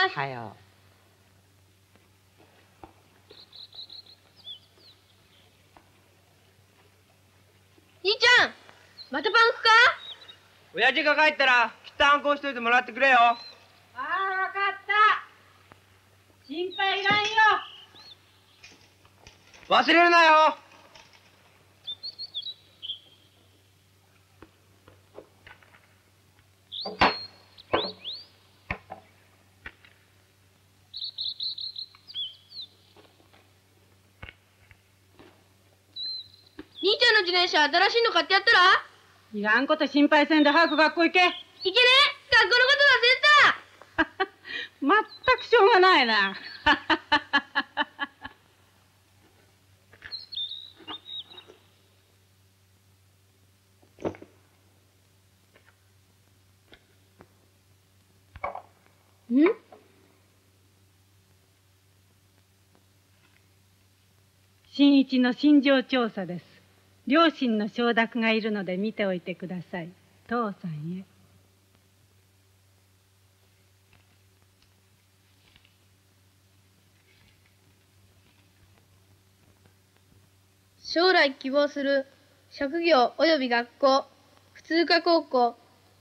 ます。はよ兄ちゃんまたパンクか？親父が帰ったらきっと反抗しといてもらってくれよ。ああ分かった。心配いらんよ。忘れるなよ兄ちゃんの自転車新しいの買ってやったら？いらんこと心配せんで早く学校行け。いけね学校のこと忘れたまったくしょうがないな。ん？新一の心情調査です。両親の承諾がいるので見ておいてください。父さんへ。将来希望する職業及び学校、普通科高校、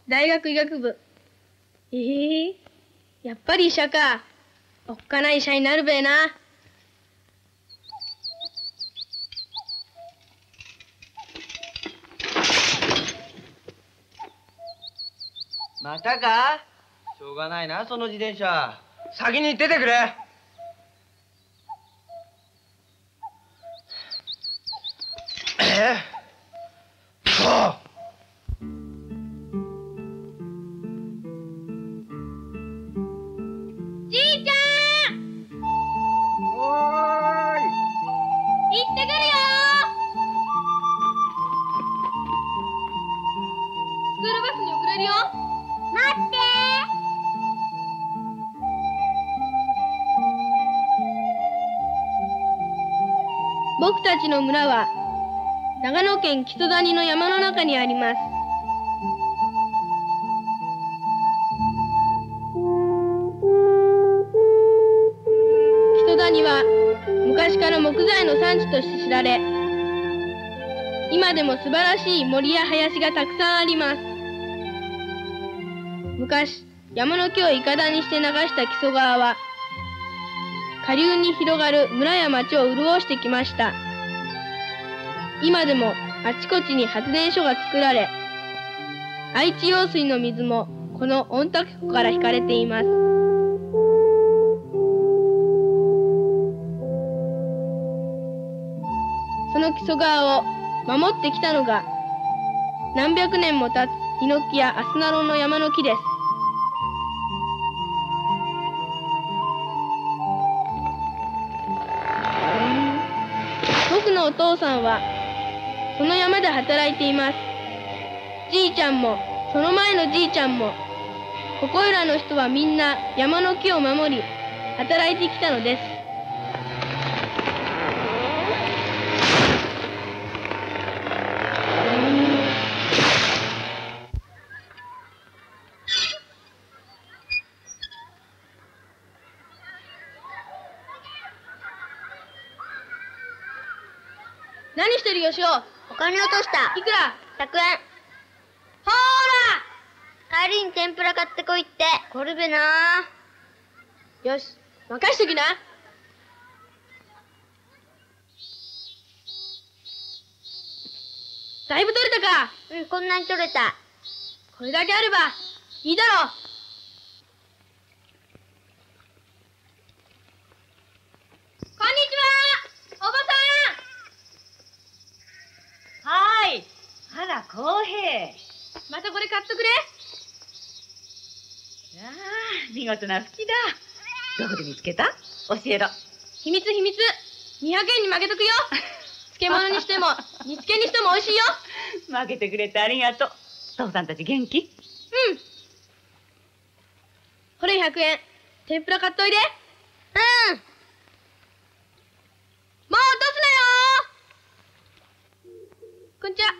大学医学部。ええー、やっぱり医者か。おっかない医者になるべえな。またか？しょうがないなその自転車。先に出てくれ。え？ったちの村は長野県木曽谷の山の中にあります。木曽谷は昔から木材の産地として知られ今でも素晴らしい森や林がたくさんあります。昔山の木をいかだにして流した木曽川は下流に広がる村や町を潤してきました。今でもあちこちに発電所が作られ愛知用水の水もこの御嶽湖から引かれています。その木曽川を守ってきたのが何百年も経つヒノキやアスナロの山の木です。僕のお父さんはその山で働いています。じいちゃんもその前のじいちゃんもここいらの人はみんな山の木を守り働いてきたのです。何してるよしおお金落とした。いくら？100円。ほー帰りに天ぷら買ってこいって。これべならよし任しときなだいぶ取れたかうん、こんなに取れた。これだけあればいいだろうこんにちはおばさはーい。あら、公平。んまたこれ買っとくれああ、見事な吹きだ。どこで見つけた？教えろ。秘密秘密。200円に負けとくよ。漬物にしても煮付けにしても美味しいよ。負けてくれてありがとう。父さんたち元気？うん。これ100円。天ぷら買っといでうんもう落とすなよこんにちは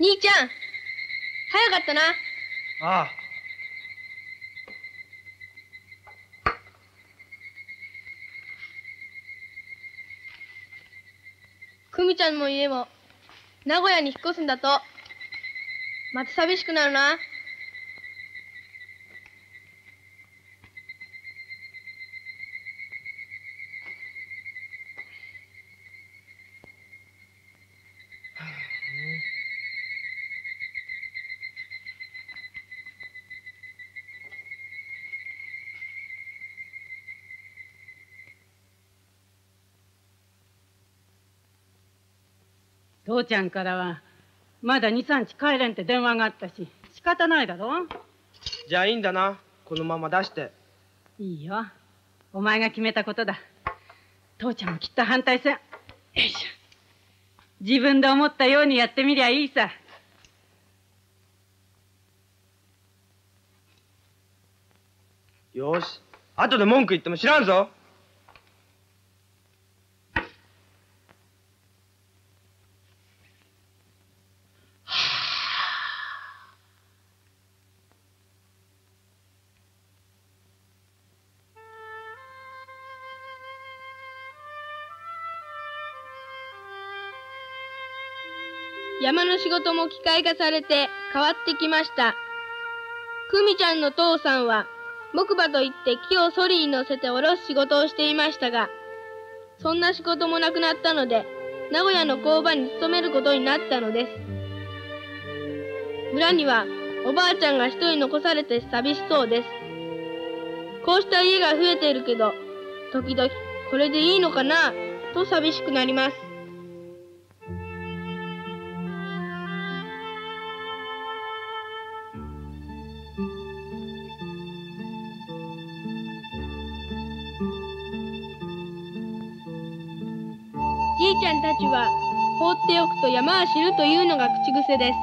兄ちゃん。早かったな。ああ。久美ちゃんの家も名古屋に引っ越すんだと。また寂しくなるな父ちゃんからはまだ23日帰れんって電話があったし仕方ないだろ？じゃあいいんだな。このまま出して。いいよ。お前が決めたことだ。父ちゃんもきっと反対せん。よいしょ。自分で思ったようにやってみりゃいいさ。よし。後で文句言っても知らんぞ山の仕事も機械化されて変わってきました。久美ちゃんの父さんは木馬といって木をソリに乗せて下ろす仕事をしていましたが、そんな仕事もなくなったので、名古屋の工場に勤めることになったのです。村にはおばあちゃんが一人残されて寂しそうです。こうした家が増えているけど、時々これでいいのかなと寂しくなります。たちは放っておくと山は死ぬというのが口癖です。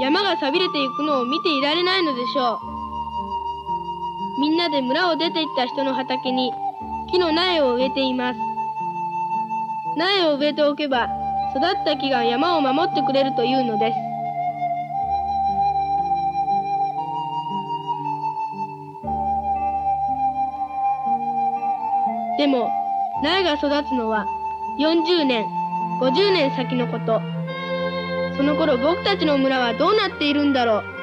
山が錆びれていくのを見ていられないのでしょう。みんなで村を出て行った人の畑に木の苗を植えています。苗を植えておけば育った木が山を守ってくれるというのです。でも苗が育つのは40年、50年先のこと。その頃僕たちの村はどうなっているんだろう。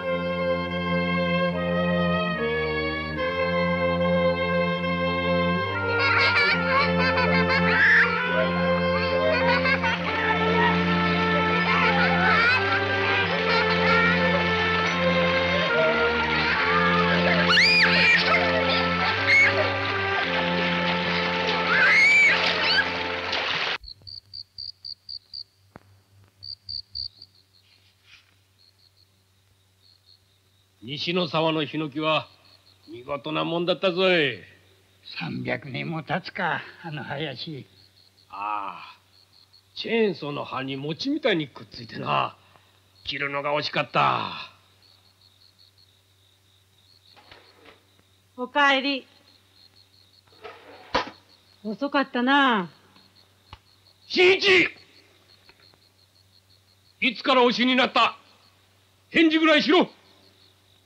西の沢のヒノキは見事なもんだったぞい。300年も経つかあの林。ああ、チェーンソーの葉に餅みたいにくっついてな。切るのが惜しかった。おかえり。遅かったな。新一。いつからお死になった。返事ぐらいしろ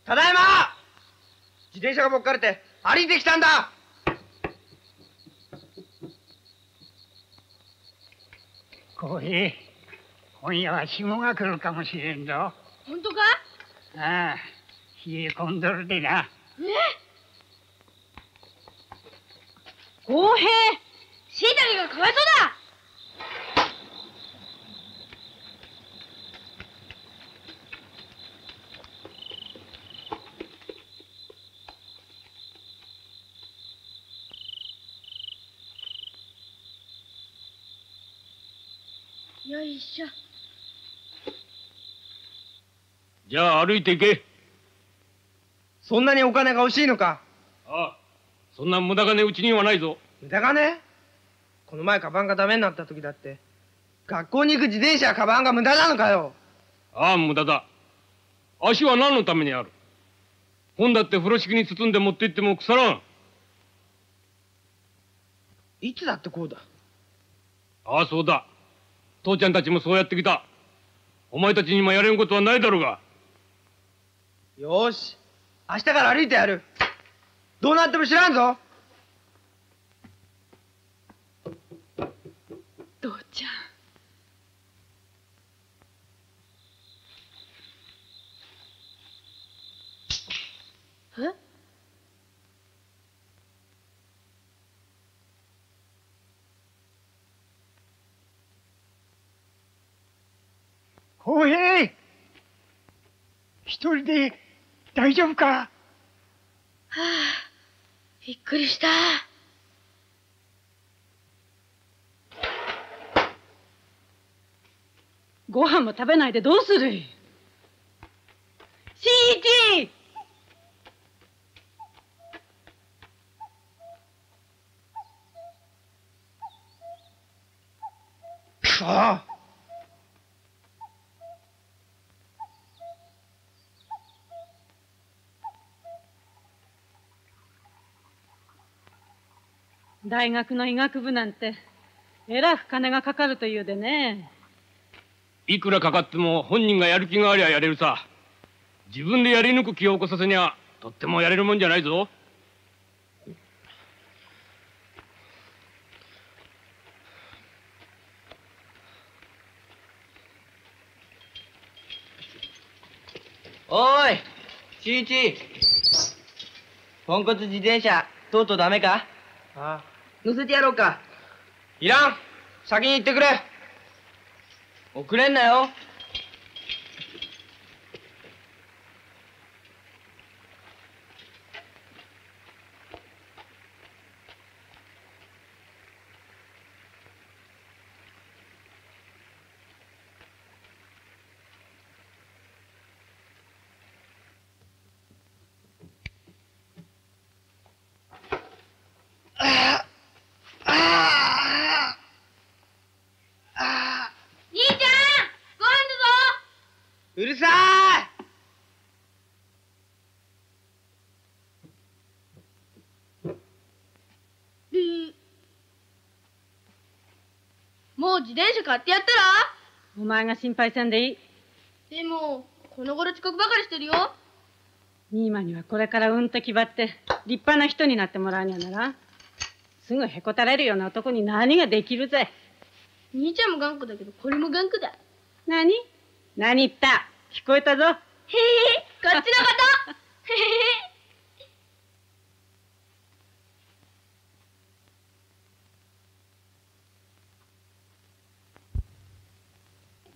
ただいま！自転車がぼっかれて歩いてきたんだ！浩平今夜は霜が来るかもしれんぞ。本当か？ああ冷え込んどるでな。公平！しいたけがかわいそうだよいしょ。じゃあ歩いていけ。そんなにお金が欲しいのか？ああそんな無駄金うちにはないぞ。無駄金？この前カバンがダメになった時だって学校に行く自転車やカバンが無駄なのかよ。ああ無駄だ。足は何のためにある？本だって風呂敷に包んで持って行っても腐らん。いつだってこうだ。ああそうだ父ちゃんたちもそうやってきた。お前たちにもやれんことはないだろうが。よし。明日から歩いてやる。どうなっても知らんぞ父ちゃんえ公平一人で大丈夫か？はあびっくりした。ご飯も食べないでどうする？いしんいちくそ大学の医学部なんてえらく金がかかるというでね。いくらかかっても本人がやる気がありゃやれるさ。自分でやり抜く気を起こさせにゃとってもやれるもんじゃないぞ。おーい新一ポンコツ自転車とうとうダメか？ああ乗せてやろうか。いらん。先に行ってくれ。遅れんなよ兄ちゃんご飯うるさいだぞでもう自転車買ってやったら？お前が心配せんでいい。でもこの頃遅刻ばかりしてるよ。ニーマにはこれからうんと気張って立派な人になってもらうにはならん。すぐへこたれるような男に何ができるぜ。兄ちゃんも頑固だけどこれも頑固だ。へ何？何言った？聞こえたぞ。へへこっちのこと。へ へ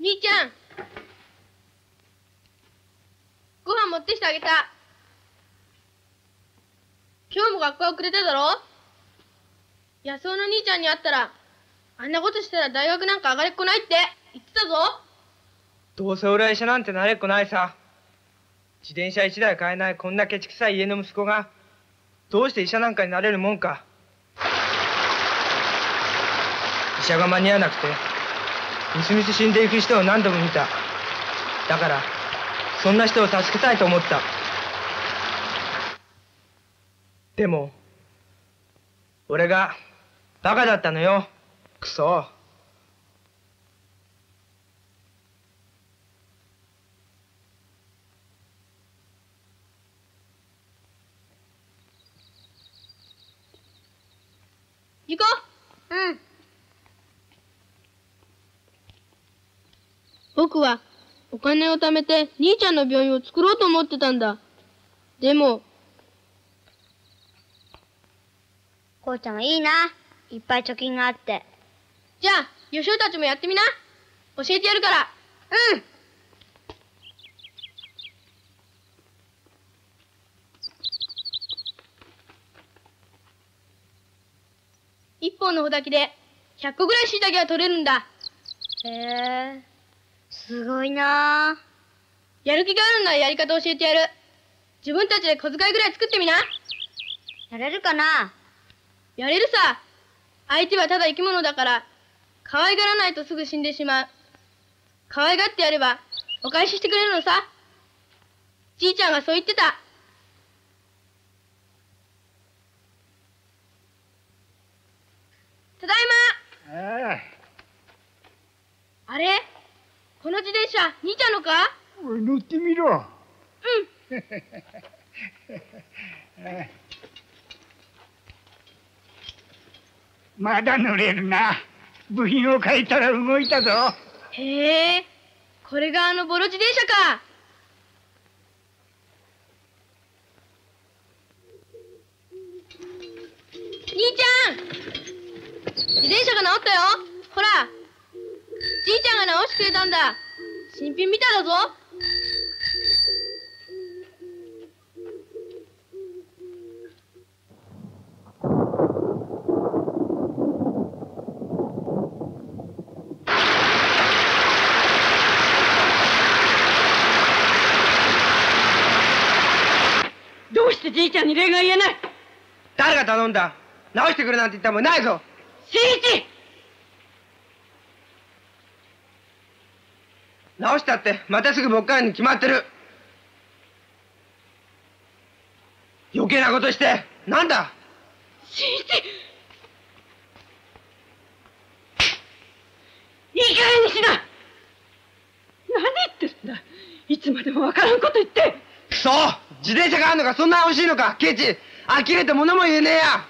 兄ちゃん。ご飯持ってきてあげた。今日も学校遅れただろ？安尾の兄ちゃんに会ったらあんなことしたら大学なんか上がれっこないって。言ってたぞ。どうせ俺は医者なんてなれっこないさ。自転車一台買えないこんなケチくさい家の息子がどうして医者なんかになれるもんか。医者が間に合わなくて。みすみす死んでいく人を何度も見た。だからそんな人を助けたいと思った。でも俺がバカだったのよ。クソ。行こう。うん僕はお金を貯めて兄ちゃんの病院を作ろうと思ってたんだでもこうちゃんはいいな。いっぱい貯金があって。じゃあ吉尾たちもやってみな教えてやるからうん一本の穂だけで100個ぐらい椎茸が取れるんだへえ。すごいな。やる気があるんならやり方教えてやる。自分たちで小遣いぐらい作ってみな。やれるかな。やれるさ。相手はただ生き物だから可愛がらないとすぐ死んでしまう。可愛がってやればお返ししてくれるのさ。じいちゃんがそう言ってた。ただいま。あああれ？この自転車兄ちゃんのか？乗ってみろ。うん。まだ乗れるな。部品を変えたら動いたぞ。へえこれがあのボロ自転車か。兄ちゃん自転車が直ったよ。ほらじいちゃんが直してくれたんだ。新品みたいだぞ。どうしてじいちゃんに礼が言えない。誰が頼んだ？直してくれなんて言ったもんないぞ。新一直したってまたすぐ僕からに決まってる。余計なことしてなんだ？新一いい加減にしな何言ってるんだ。いつまでもわからんこと言って。くそ自転車があるのかそんな欲しいのかケチ。呆れて物も言えねえや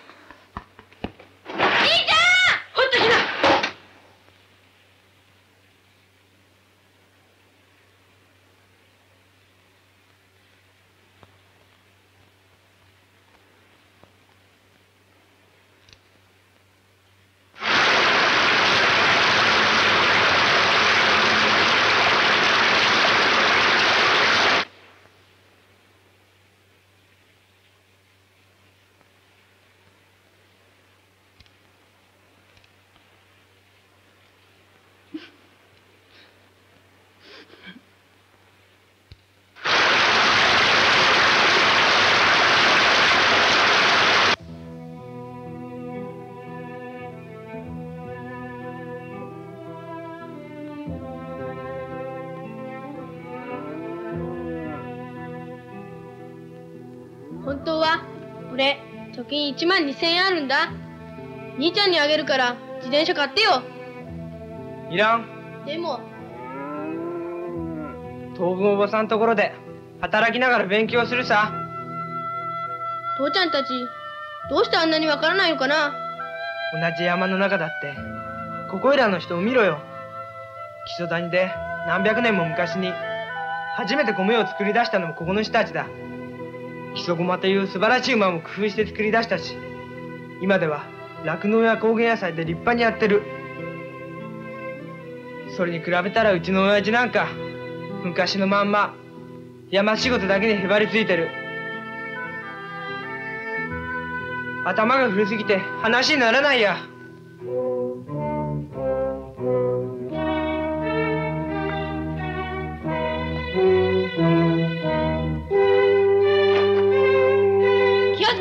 金1万2000円あるんだ。兄ちゃんにあげるから自転車買ってよ。いらん。でも。当分おばさんところで働きながら勉強するさ。父ちゃんたちどうしてあんなにわからないのかな。同じ山の中だってここいらの人を見ろよ。木曽谷で何百年も昔に初めて米を作り出したのもここの人たちだ木曽駒という素晴らしい馬も工夫して作り出したし今では酪農や高原野菜で立派にやってる。それに比べたらうちの親父なんか昔のまんま山仕事だけにへばりついてる。頭が古すぎて話にならないや。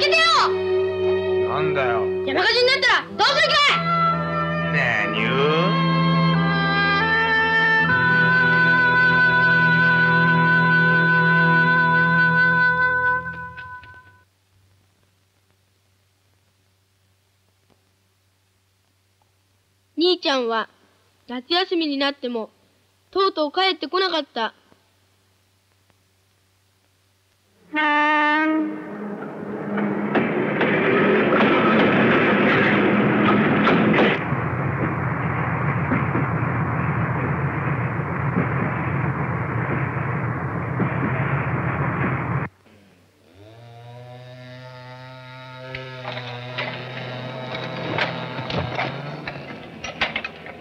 けてよ。なんだよ。山火事になったらどうするかい何を？兄ちゃんは夏休みになってもとうとう帰ってこなかった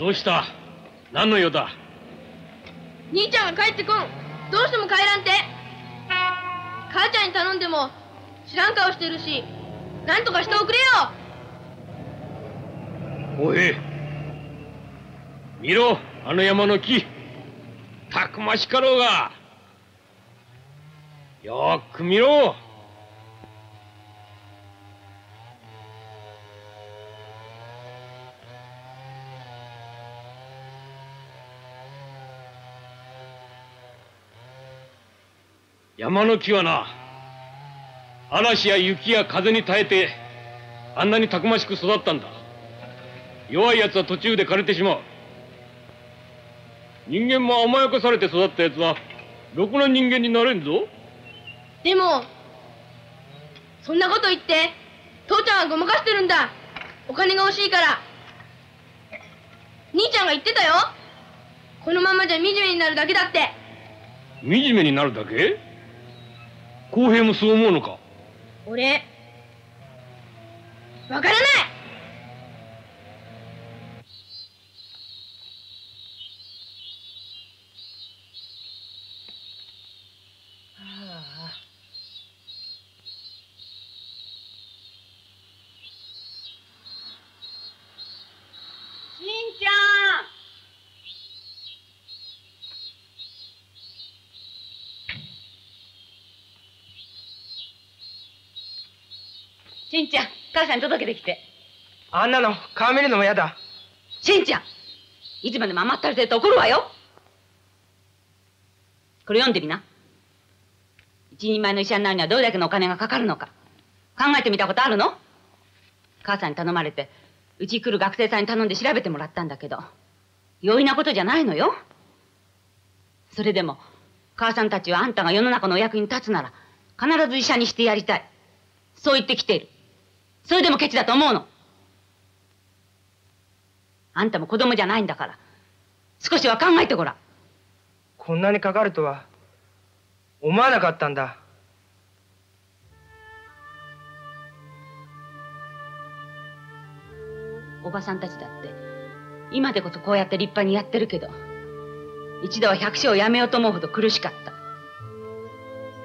どうした。何の用だ？兄ちゃんが帰ってこん。どうしても帰らんて。母ちゃんに頼んでも知らん顔してるしなんとかしておくれよ。おい。見ろあの山の木。たくましかろうが。よーく見ろ山の木はな嵐や雪や風に耐えてあんなにたくましく育ったんだ。弱いやつは途中で枯れてしまう。人間も甘やかされて育ったやつはろくな人間になれんぞ。でもそんなこと言って父ちゃんはごまかしてるんだ。お金が欲しいから。兄ちゃんが言ってたよ。このままじゃ惨めになるだけだって。惨めになるだけ？公平もそう思うのか？俺わからないしんちゃんしんちゃん母さんに届けてきて。あんなの顔見るのも嫌だ。しんちゃんいつまでも甘ったれてると怒るわよ。これ読んでみな。一人前の医者になるにはどれだけのお金がかかるのか。考えてみたことあるの？母さんに頼まれてうち来る学生さんに頼んで調べてもらったんだけど容易なことじゃないのよ。それでも母さんたちはあんたが世の中のお役に立つなら必ず医者にしてやりたい。そう言ってきているそれでもケチだと思うの。あんたも子供じゃないんだから。少しは考えてごらん。こんなにかかるとは思わなかったんだ。おばさんたちだって今でこそこうやって立派にやってるけど一度は百姓をやめようと思うほど苦しかった。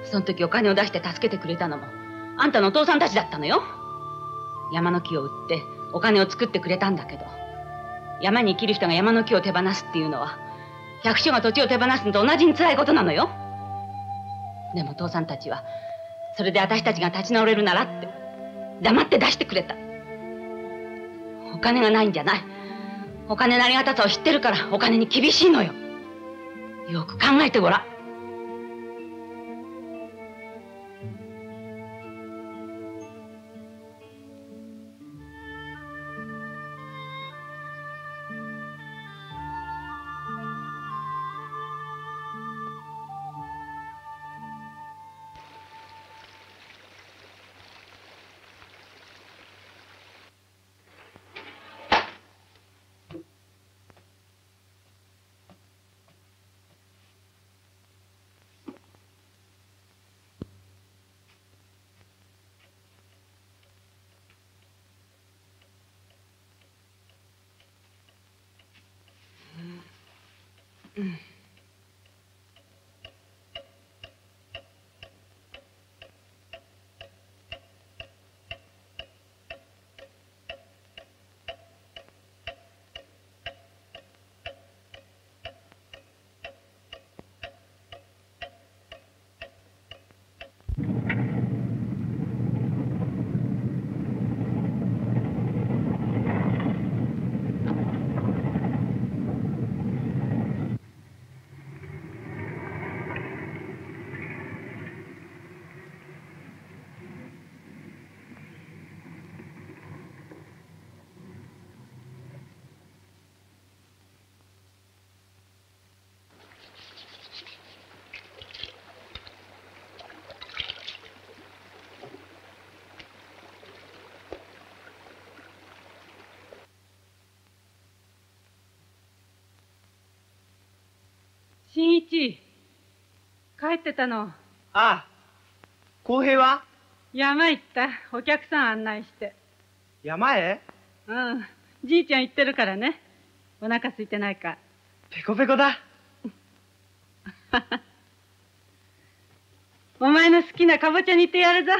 その時お金を出して助けてくれたのもあんたのお父さんたちだったのよ山の木を売ってお金を作ってくれたんだけど山に生きる人が山の木を手放すっていうのは百姓が土地を手放すのと同じに辛いことなのよ。でも父さんたちはそれで私たちが立ち直れるならって黙って出してくれた。お金がないんじゃない。お金のありがたさを知ってるからお金に厳しいのよ。よく考えてごらん。Mm. 新一。帰ってたの。ああ公平は？山行った。お客さん案内して。山へ？うん。じいちゃん行ってるからね。お腹空いてないか。ペコペコだ。お前の好きなかぼちゃ煮てやるぞ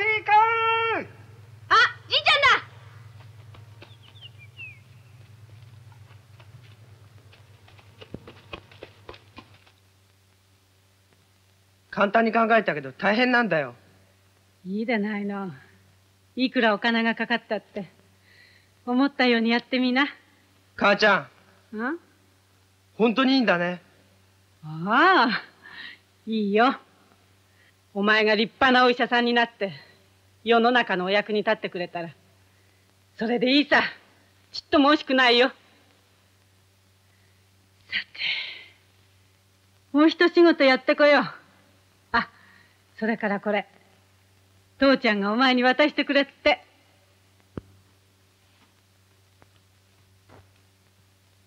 いかあ、じいちゃんだ。簡単に考えたけど大変なんだよ。いいでないの。いくらお金がかかったって。思ったようにやってみな。母ちゃん。ん？本当にいいんだね。ああいいよ。お前が立派なお医者さんになって。世の中のお役に立ってくれたら、それでいいさ。ちっとも惜しくないよ。さて、もう一仕事やってこよう。あ、それからこれ。父ちゃんがお前に渡してくれって。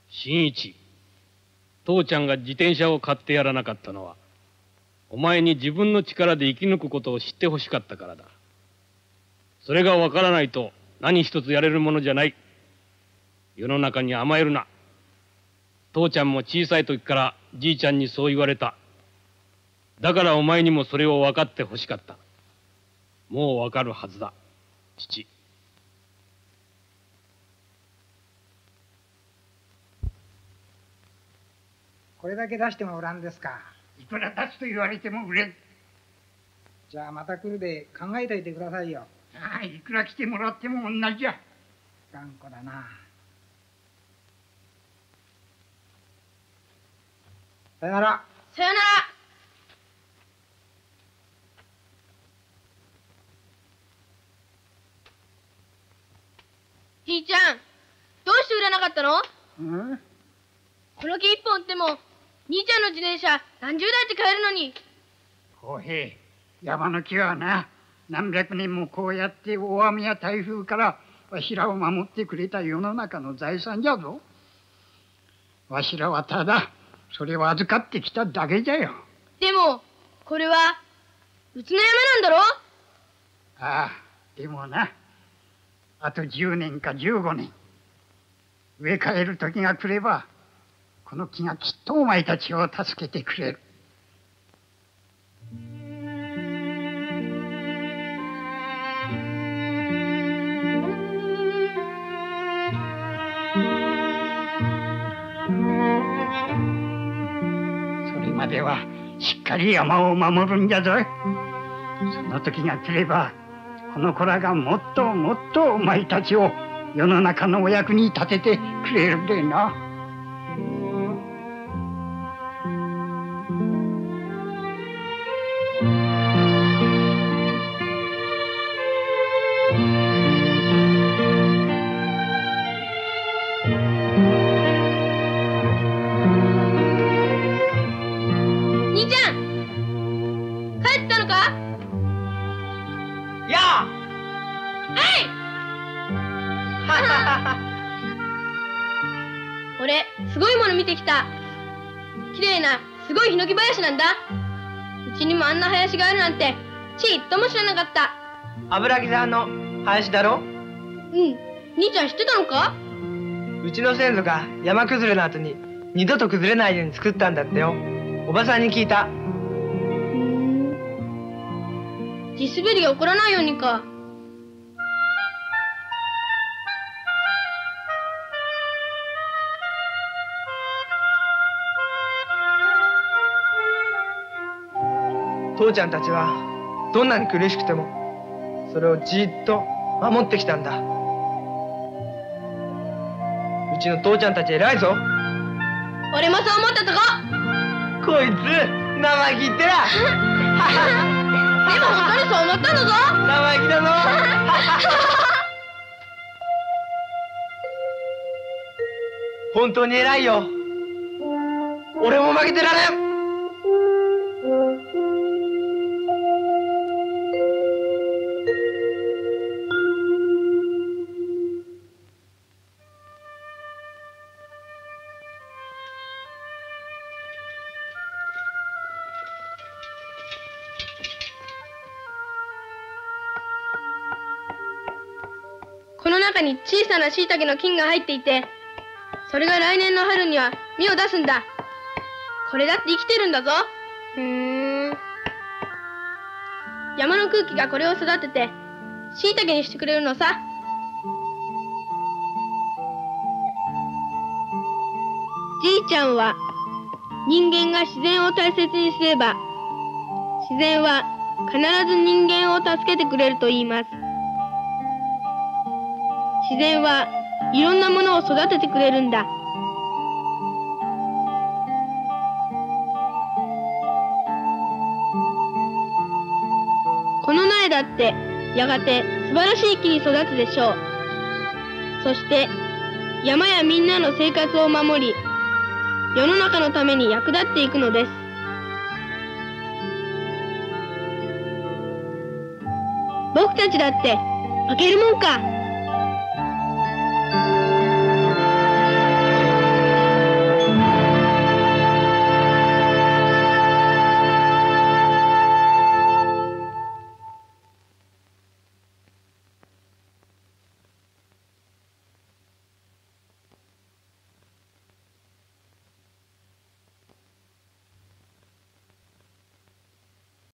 新一、父ちゃんが自転車を買ってやらなかったのは、お前に自分の力で生き抜くことを知ってほしかったからだ。それがわからないと何一つやれるものじゃない。世の中に甘えるな。父ちゃんも小さい時からじいちゃんにそう言われた。だからお前にもそれを分かってほしかった。もう分かるはずだ、父。これだけ出してもおらんですか。いくら出すと言われても売れん。じゃあまた来るで考えといてくださいよ。ああ、いくら来てもらっても同じじゃ。頑固だな。さよなら。さよなら。じいちゃん、どうして売らなかったの？うん？この木一本売っても、兄ちゃんの自転車何十台って買えるのに。公平、山の木はな、何百年もこうやって大雨や台風からわしらを守ってくれた世の中の財産じゃぞ。わしらはただ、それを預かってきただけじゃよ。でも、これは、うちの山なんだろ？ああ、でもな、あと10年か15年、植え替える時が来れば、この木がきっとお前たちを助けてくれる。はしっかり山を守るんじゃぞ。その時が来れば、この子らがもっともっとお前たちを世の中のお役に立ててくれるでな。林があるなんてちっとも知らなかった。油木さんの林だろ？うん。兄ちゃん知ってたのか？うちの先祖が山崩れの後に二度と崩れないように作ったんだってよ。おばさんに聞いた。地滑りが起こらないようにか父ちゃんたちはどんなに苦しくてもそれをじっと守ってきたんだ。うちの父ちゃんたち偉いぞ。俺もそう思ったとこ。こいつ生意気言ってら でも本当にそう思ったんだぞ。生意気だぞ。本当に偉いよ。俺も負けてられんさな椎茸の菌が入っていて、それが来年の春には芽を出すんだ。これだって生きてるんだぞ。ふーん。山の空気がこれを育てて、椎茸にしてくれるのさ。じいちゃんは、人間が自然を大切にすれば、自然は必ず人間を助けてくれると言います。自然はいろんなものを育ててくれるんだ。この苗だってやがて素晴らしい木に育つでしょう。そして山やみんなの生活を守り、世の中のために役立っていくのです。僕たちだって負けるもんか。